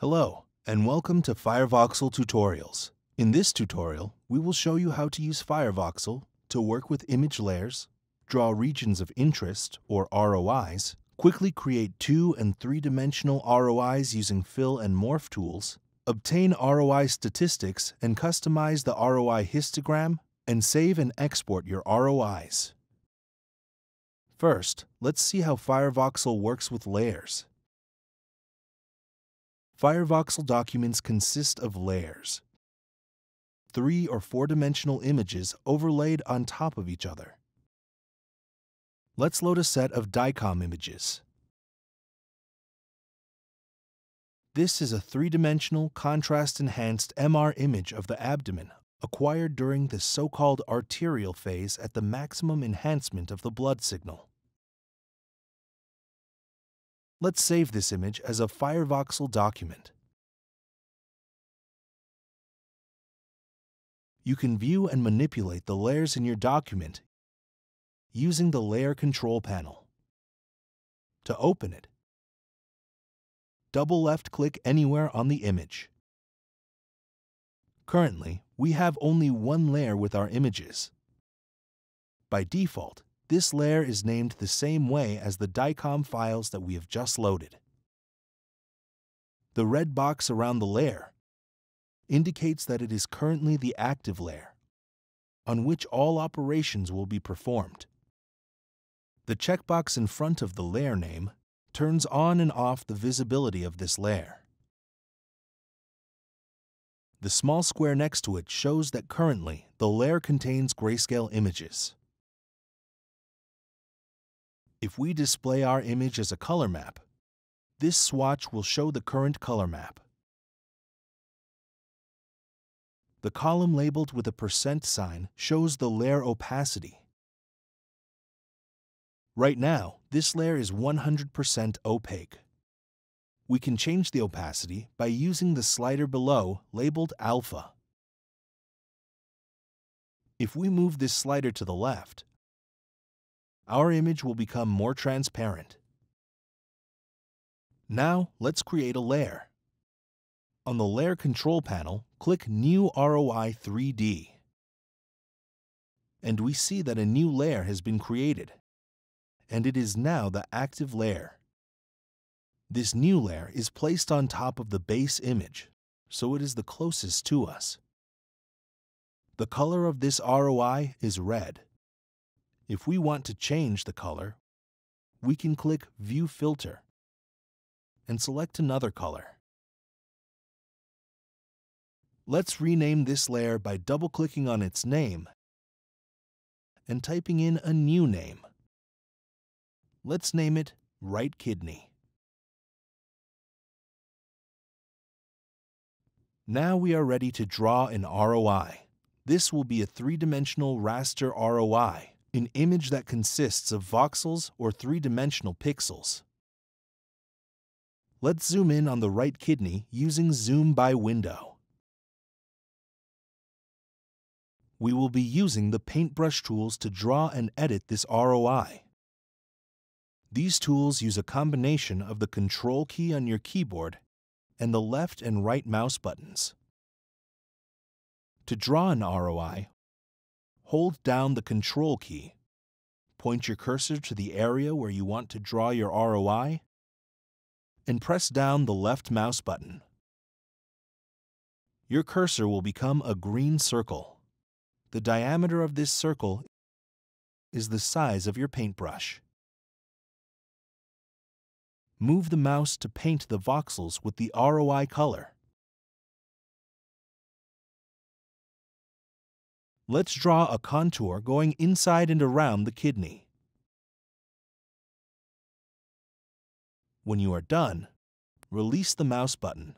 Hello, and welcome to FireVoxel Tutorials. In this tutorial, we will show you how to use FireVoxel to work with image layers, draw regions of interest, or ROIs, quickly create two and three-dimensional ROIs using fill and morph tools, obtain ROI statistics and customize the ROI histogram, and save and export your ROIs. First, let's see how FireVoxel works with layers. FireVoxel documents consist of layers, three or four-dimensional images overlaid on top of each other. Let's load a set of DICOM images. This is a three-dimensional, contrast-enhanced MR image of the abdomen acquired during the so-called arterial phase at the maximum enhancement of the blood signal. Let's save this image as a FireVoxel document. You can view and manipulate the layers in your document using the Layer Control panel. To open it, double left-click anywhere on the image. Currently, we have only one layer with our images. By default, this layer is named the same way as the DICOM files that we have just loaded. The red box around the layer indicates that it is currently the active layer, on which all operations will be performed. The checkbox in front of the layer name turns on and off the visibility of this layer. The small square next to it shows that currently the layer contains grayscale images. If we display our image as a color map, this swatch will show the current color map. The column labeled with a percent sign shows the layer opacity. Right now, this layer is 100% opaque we can change the opacity by using the slider below labeled alpha. If we move this slider to the left, our image will become more transparent. Now let's create a layer. On the Layer Control panel, click New ROI 3D. And we see that a new layer has been created, and it is now the active layer. This new layer is placed on top of the base image, so it is the closest to us. The color of this ROI is red. If we want to change the color, we can click View Filter and select another color. Let's rename this layer by double-clicking on its name and typing in a new name. Let's name it Right Kidney. Now we are ready to draw an ROI. This will be a three-dimensional raster ROI, an image that consists of voxels or three-dimensional pixels. Let's zoom in on the right kidney using Zoom by Window. We will be using the paintbrush tools to draw and edit this ROI. These tools use a combination of the Control key on your keyboard and the left and right mouse buttons. To draw an ROI, hold down the Control key, point your cursor to the area where you want to draw your ROI, and press down the left mouse button. Your cursor will become a green circle. The diameter of this circle is the size of your paintbrush. Move the mouse to paint the voxels with the ROI color. Let's draw a contour going inside and around the kidney. When you are done, release the mouse button.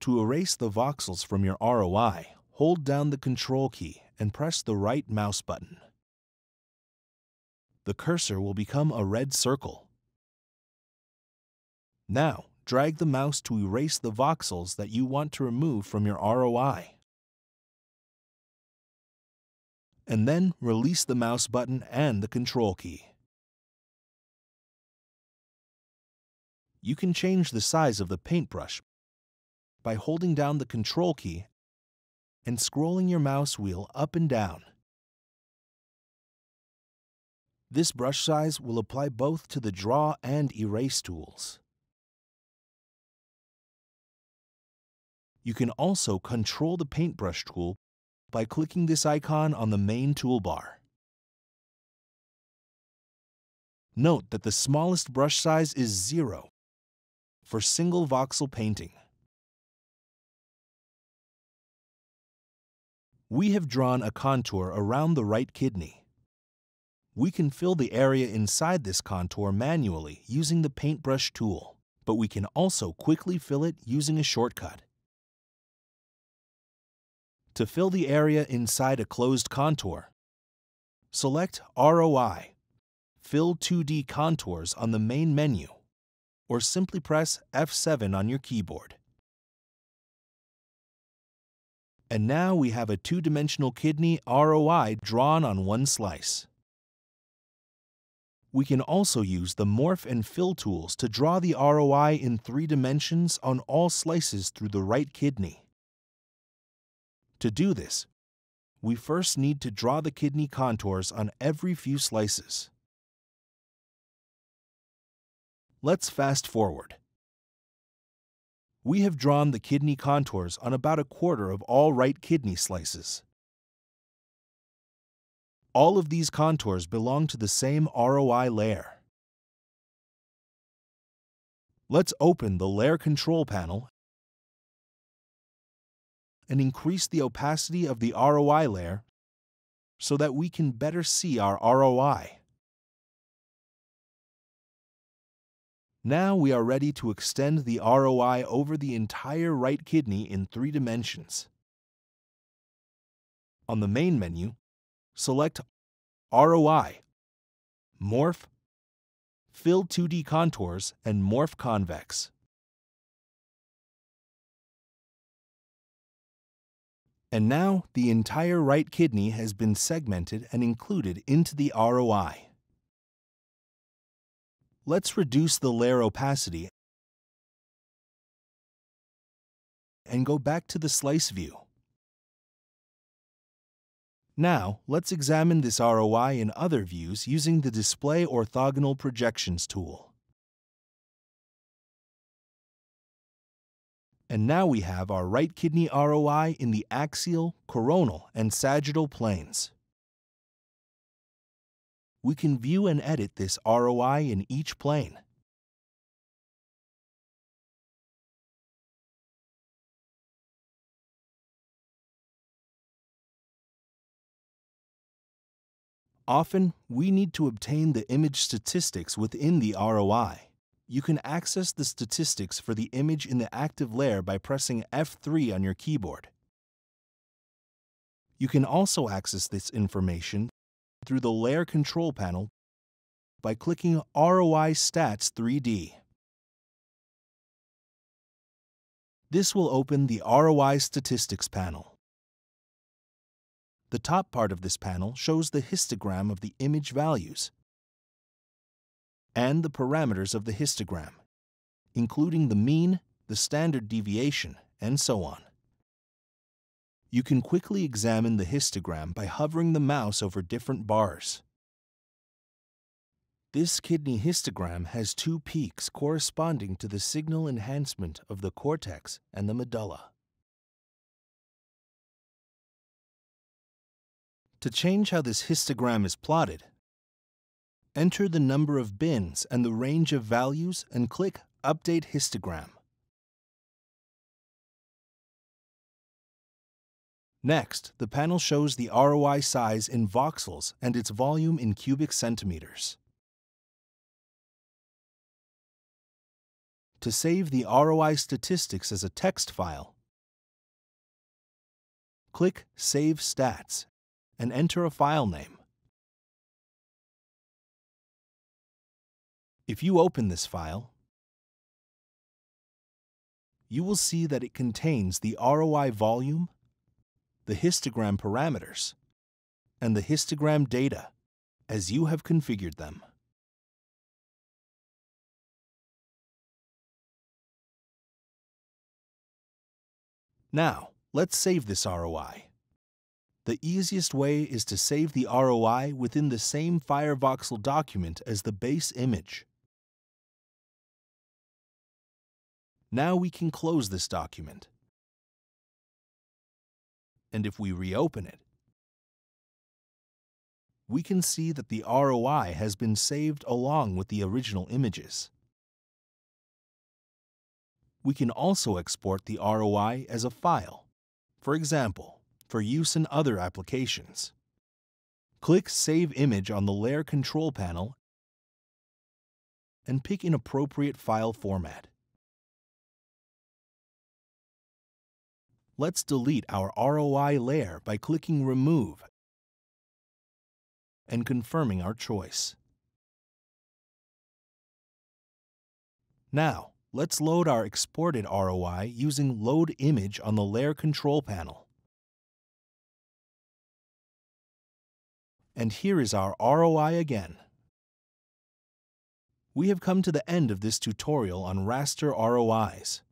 To erase the voxels from your ROI, hold down the Control key and press the right mouse button the cursor will become a red circle. Now, drag the mouse to erase the voxels that you want to remove from your ROI. And then release the mouse button and the Control key. You can change the size of the paintbrush by holding down the Control key and scrolling your mouse wheel up and down. This brush size will apply both to the Draw and Erase tools. You can also control the paintbrush tool by clicking this icon on the main toolbar. Note that the smallest brush size is 0 for single voxel painting. We have drawn a contour around the right kidney. We can fill the area inside this contour manually using the paintbrush tool, but we can also quickly fill it using a shortcut. To fill the area inside a closed contour, select ROI, Fill 2D Contours on the main menu, or simply press F7 on your keyboard. And now we have a two-dimensional kidney ROI drawn on one slice. We can also use the Morph and Fill tools to draw the ROI in three dimensions on all slices through the right kidney. To do this, we first need to draw the kidney contours on every few slices. Let's fast forward. We have drawn the kidney contours on about a quarter of all right kidney slices. All of these contours belong to the same ROI layer. Let's open the Layer Control panel and increase the opacity of the ROI layer so that we can better see our ROI. Now we are ready to extend the ROI over the entire right kidney in three dimensions. On the main menu, select ROI, Morph, Fill 2D Contours, and Morph Convex. And now the entire right kidney has been segmented and included into the ROI. Let's reduce the layer opacity and go back to the slice view. Now, let's examine this ROI in other views using the Display Orthogonal Projections tool. And now we have our right kidney ROI in the axial, coronal, and sagittal planes. We can view and edit this ROI in each plane. Often, we need to obtain the image statistics within the ROI you can access the statistics for the image in the active layer by pressing F3 on your keyboard. You can also access this information through the Layer Control panel by clicking ROI Stats 3D. This will open the ROI Statistics panel. The top part of this panel shows the histogram of the image values and the parameters of the histogram, including the mean, the standard deviation, and so on. You can quickly examine the histogram by hovering the mouse over different bars. This kidney histogram has two peaks corresponding to the signal enhancement of the cortex and the medulla. To change how this histogram is plotted, enter the number of bins and the range of values and click Update Histogram. Next, the panel shows the ROI size in voxels and its volume in cubic centimeters. To save the ROI statistics as a text file, click Save Stats and enter a file name. If you open this file, you will see that it contains the ROI volume, the histogram parameters, and the histogram data as you have configured them. Now, let's save this ROI. The easiest way is to save the ROI within the same FireVoxel document as the base image. Now we can close this document. And if we reopen it, we can see that the ROI has been saved along with the original images. We can also export the ROI as a file. For example, for use in other applications. Click Save Image on the Layer Control panel and pick an appropriate file format. Let's delete our ROI layer by clicking Remove and confirming our choice. Now, let's load our exported ROI using Load Image on the Layer Control panel. And here is our ROI again. We have come to the end of this tutorial on raster ROIs.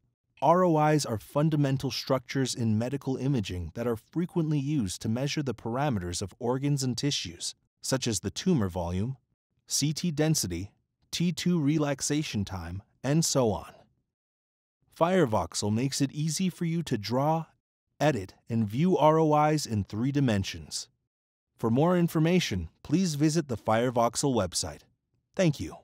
ROIs are fundamental structures in medical imaging that are frequently used to measure the parameters of organs and tissues, such as the tumor volume, CT density, T2 relaxation time, and so on. FireVoxel makes it easy for you to draw, edit, and view ROIs in three dimensions. For more information, please visit the FireVoxel website. Thank you.